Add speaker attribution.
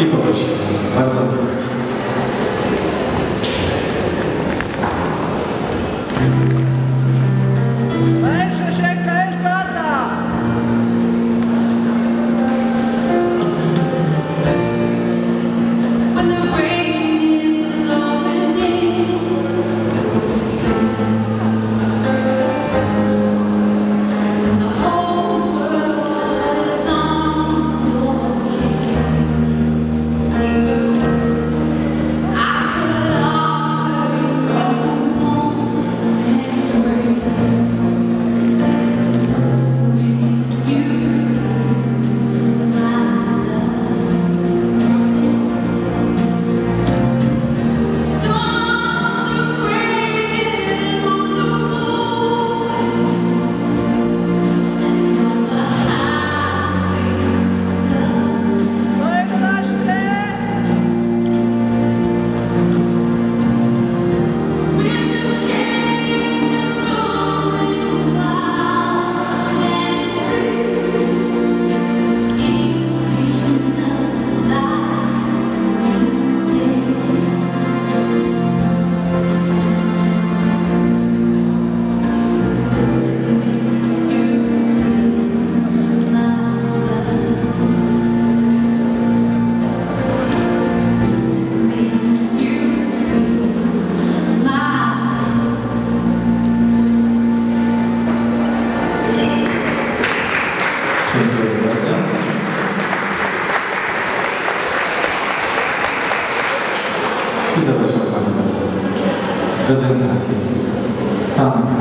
Speaker 1: i poprosimy. Pan
Speaker 2: Santyński.
Speaker 1: Dziękuję bardzo. I zapraszam Pana na prezentację tanka.